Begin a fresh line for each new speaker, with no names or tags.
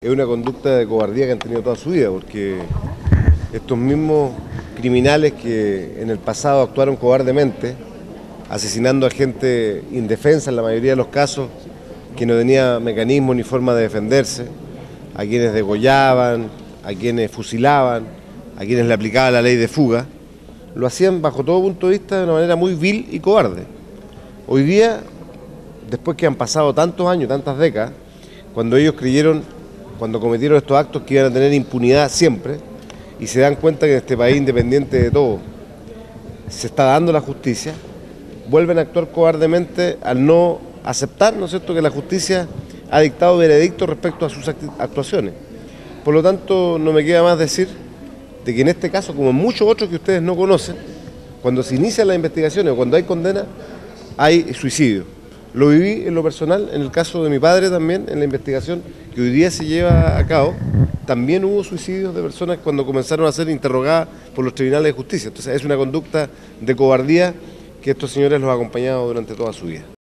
Es una conducta de cobardía que han tenido toda su vida, porque estos mismos criminales que en el pasado actuaron cobardemente, asesinando a gente indefensa en la mayoría de los casos, que no tenía mecanismo ni forma de defenderse, a quienes degollaban, a quienes fusilaban, a quienes le aplicaban la ley de fuga, lo hacían bajo todo punto de vista de una manera muy vil y cobarde. Hoy día, después que han pasado tantos años, tantas décadas, cuando ellos creyeron cuando cometieron estos actos que iban a tener impunidad siempre y se dan cuenta que en este país, independiente de todo, se está dando la justicia, vuelven a actuar cobardemente al no aceptar, ¿no es cierto?, que la justicia ha dictado veredicto respecto a sus actuaciones. Por lo tanto, no me queda más decir de que en este caso, como en muchos otros que ustedes no conocen, cuando se inician las investigaciones o cuando hay condena, hay suicidio. Lo viví en lo personal, en el caso de mi padre también, en la investigación que hoy día se lleva a cabo, también hubo suicidios de personas cuando comenzaron a ser interrogadas por los tribunales de justicia. Entonces es una conducta de cobardía que estos señores los ha acompañado durante toda su vida.